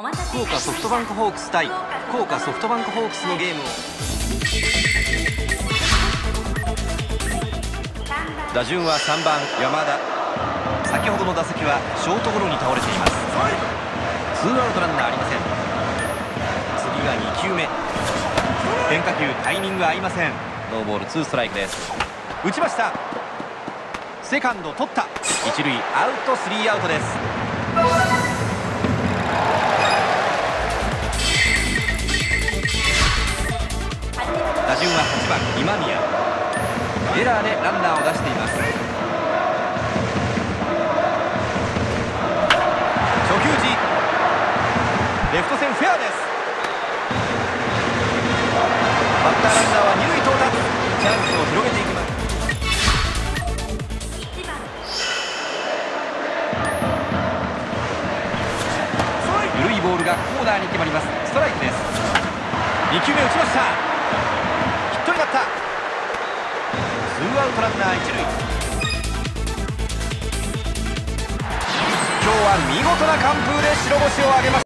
福岡ソフトバンクホークス対福岡ソフトバンクホークスのゲームを。打順は3番山田。先ほどの打席はショートゴロに倒れています。ツーアウトランナーありません。次が2球目。変化球タイミング合いません。ノーボールツーストライクです。打ちました。セカンド取った。一塁アウトスリーアウトです。番今宮。エラーでランナーを出しています。初球時レフト線フェアです。バッターランナーは二塁到達。チャンスを広げていきます。緩いボールがコーナーに決まります。ストライクです。2球目打ちました。ットになった。ツーアウトランナー一塁。今日は見事な完封で白星を挙げました。